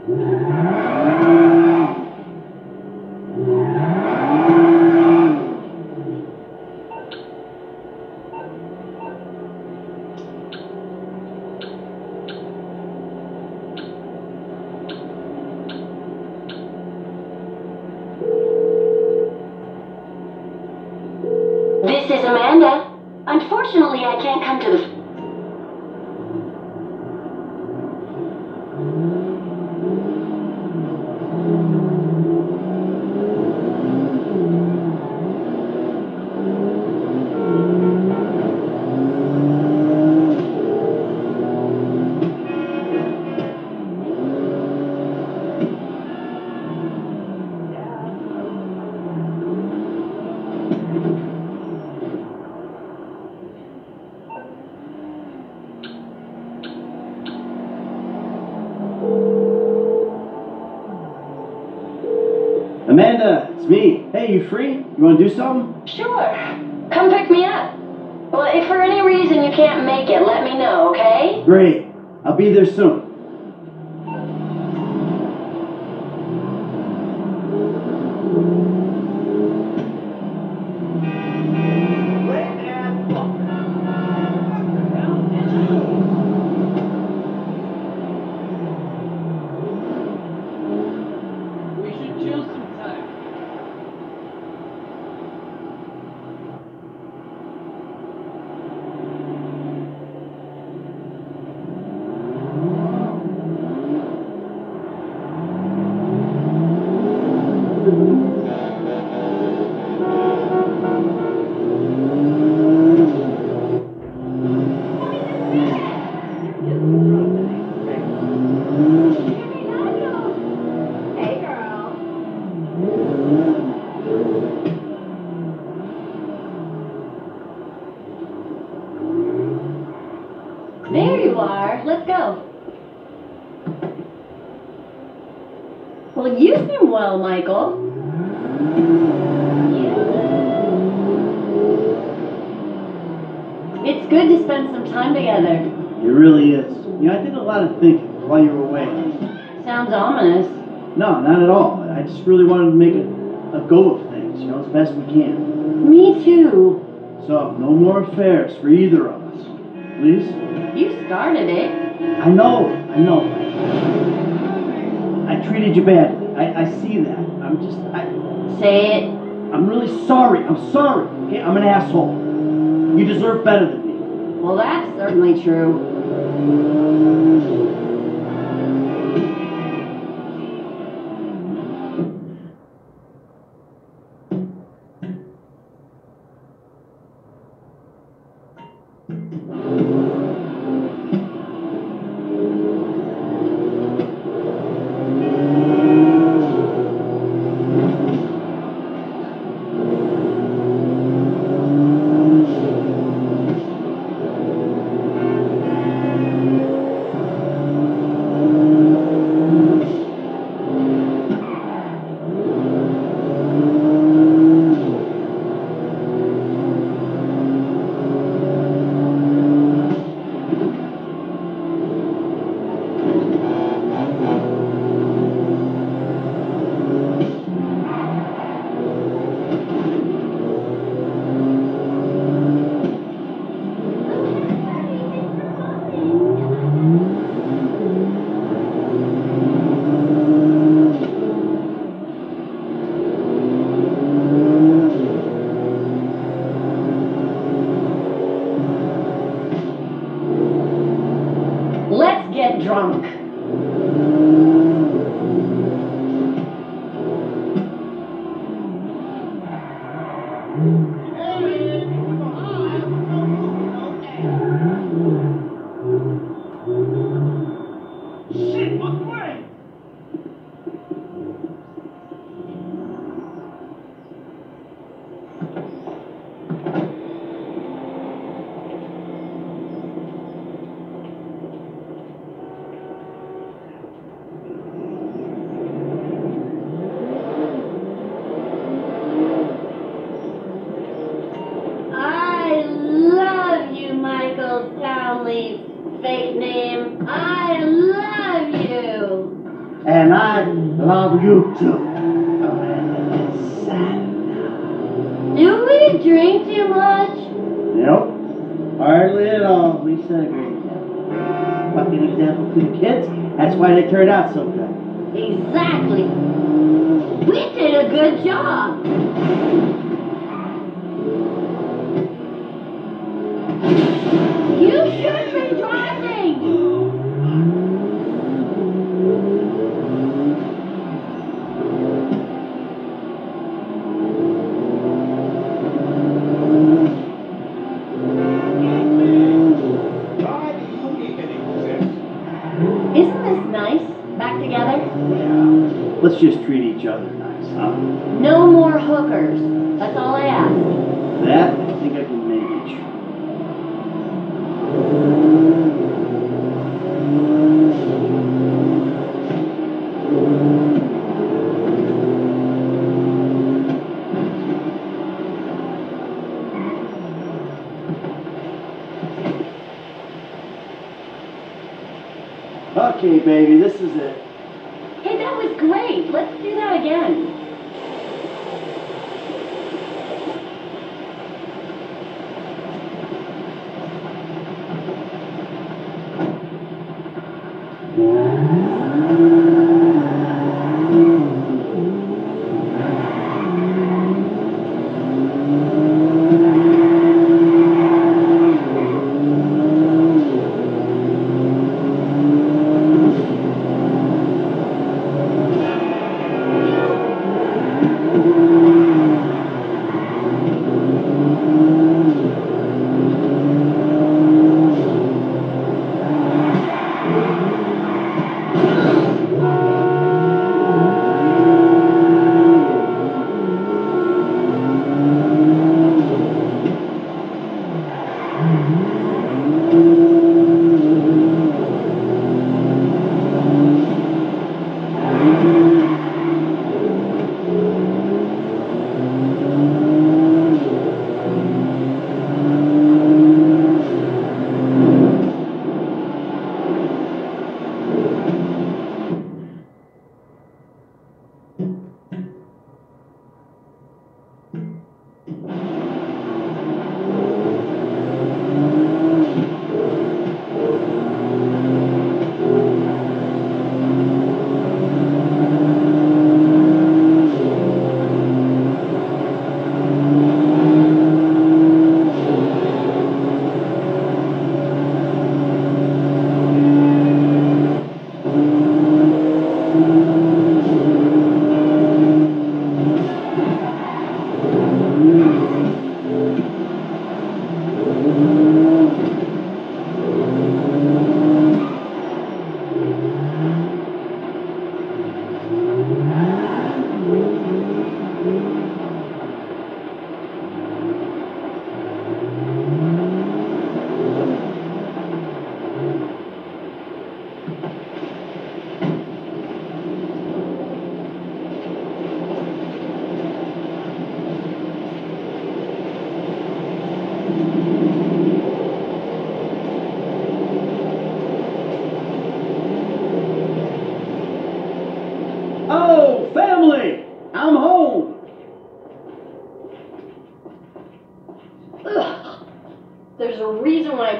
This is Amanda. Unfortunately, I can't come to the. Amanda, it's me. Hey, you free? You want to do something? Sure. Come pick me up. Well, if for any reason you can't make it, let me know, okay? Great. I'll be there soon. Well, you seem well, Michael. It's good to spend some time together. It really is. You know, I did a lot of thinking while you were away. Sounds ominous. No, not at all. I just really wanted to make a, a go of things, you know, as best we can. Me too. So, no more affairs for either of us. Please? You started it. I know, I know. I treated you badly. I, I see that. I'm just, I, Say it. I'm really sorry. I'm sorry. Okay, I'm an asshole. You deserve better than me. Well, that's certainly true. Don't fake name. I love you. And I love you too. Do we drink too much? Nope. Hardly at all. We celebrate a. Fucking example to the kids. That's why they turned out so good. Exactly. We did a good job. Let's just treat each other nice, huh? No more hookers. That's all I ask. That I think I can manage. Okay, baby, this is it. Hey, that was great. Let's do that again. Oh,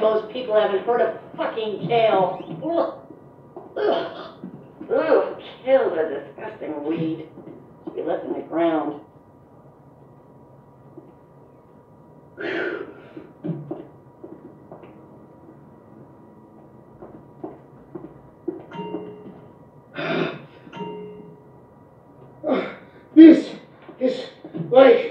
most people haven't heard of fucking kale. Ugh. Ugh. Ugh. Kale's a disgusting weed. Should be left in the ground. This is like.